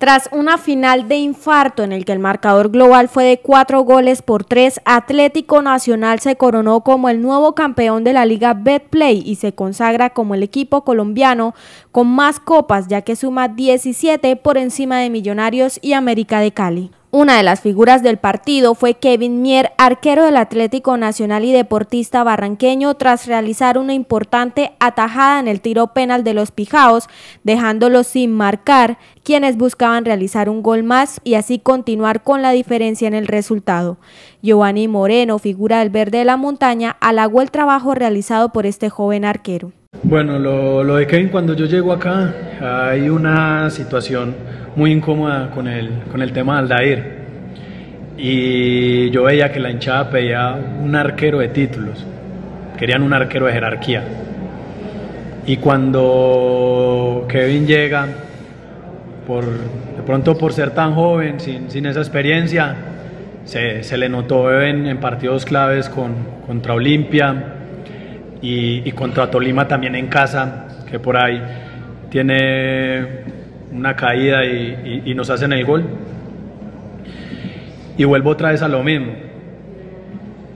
Tras una final de infarto en el que el marcador global fue de cuatro goles por tres, Atlético Nacional se coronó como el nuevo campeón de la Liga Betplay y se consagra como el equipo colombiano con más copas, ya que suma 17 por encima de Millonarios y América de Cali. Una de las figuras del partido fue Kevin Mier, arquero del Atlético Nacional y deportista barranqueño, tras realizar una importante atajada en el tiro penal de los Pijaos, dejándolo sin marcar, quienes buscaban realizar un gol más y así continuar con la diferencia en el resultado. Giovanni Moreno, figura del verde de la montaña, halagó el trabajo realizado por este joven arquero. Bueno, lo, de Kevin cuando yo llego acá hay una situación muy incómoda con el, con el tema de Aldair. Y yo veía que la hinchada pedía un arquero de títulos, querían un arquero de jerarquía. Y cuando Kevin llega, por, de pronto por ser tan joven, sin, sin esa experiencia, se, se, le notó en, en partidos claves con, contra Olimpia y, contra Tolima también en casa, que por ahí tiene una caída y, y, nos hacen el gol. Y vuelvo otra vez a lo mismo.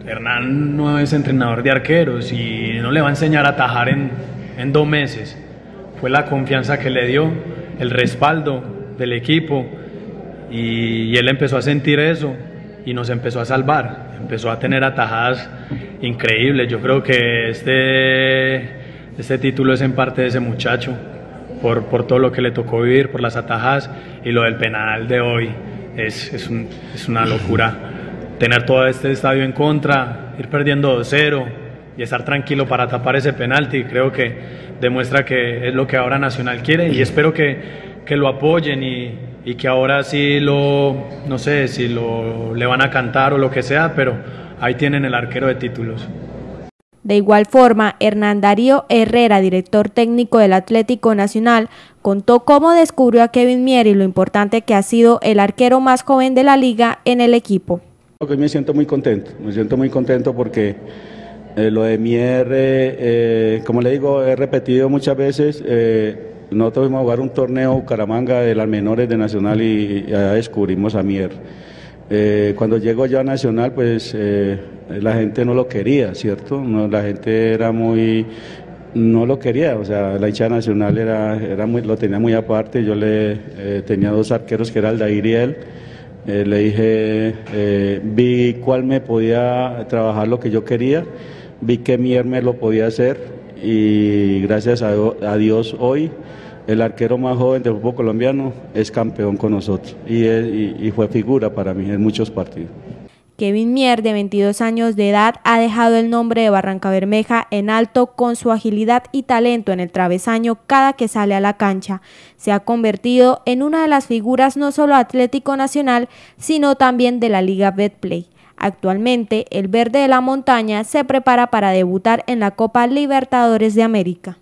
Hernán no es entrenador de arqueros y no le va a enseñar a atajar en, en dos meses. Fue la confianza que le dio, el respaldo del equipo y, y él empezó a sentir eso y nos empezó a salvar. Empezó a tener atajadas increíbles. Yo creo que este, este título es en parte de ese muchacho por, por, todo lo que le tocó vivir, por las atajadas y lo del penal de hoy es, es, un, es una locura. Tener todo este estadio en contra, ir perdiendo 2-0 y estar tranquilo para tapar ese penalti, creo que demuestra que es lo que ahora Nacional quiere y espero que, que lo apoyen y, y, que ahora sí lo, no sé si lo, le van a cantar o lo que sea, pero ahí tienen el arquero de títulos. De igual forma, Hernán Darío Herrera, director técnico del Atlético Nacional, contó cómo descubrió a Kevin Mier y lo importante que ha sido el arquero más joven de la liga en el equipo. Me siento muy contento, me siento muy contento porque eh, lo de Mier, eh, eh, como le digo, he repetido muchas veces, eh, nosotros fuimos a jugar un torneo Bucaramanga de las menores de Nacional y, y descubrimos a Mier. Eh, cuando llego ya a Nacional, pues eh, la gente no lo quería, ¿cierto? No, la gente era muy, no lo quería, o sea, la hinchada nacional era, era muy, lo tenía muy aparte, yo le eh, tenía dos arqueros que era el Dair y él, le dije, vi cuál me podía trabajar lo que yo quería, vi que Mier me lo podía hacer y gracias a, Dios hoy el arquero más joven del fútbol colombiano es campeón con nosotros y, y, y fue figura para mí en muchos partidos. Kevin Mier, de 22 años de edad, ha dejado el nombre de Barranca Bermeja en alto con su agilidad y talento en el travesaño cada que sale a la cancha. Se ha convertido en una de las figuras no solo Atlético Nacional, sino también de la Liga Betplay. Actualmente, el verde de la montaña se prepara para debutar en la Copa Libertadores de América.